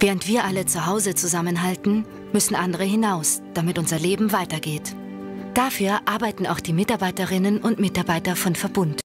Während wir alle zu Hause zusammenhalten, müssen andere hinaus, damit unser Leben weitergeht. Dafür arbeiten auch die Mitarbeiterinnen und Mitarbeiter von Verbund.